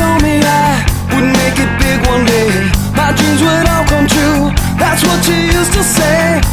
told me I would make it big one day. My dreams would all come true. That's what you used to say.